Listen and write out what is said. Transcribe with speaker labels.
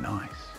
Speaker 1: Nice.